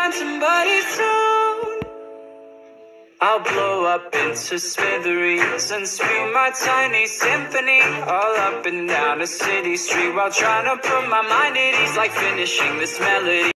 find somebody soon. I'll blow up into smithereens and scream my tiny symphony all up and down a city street while trying to put my mind at ease, like finishing this melody.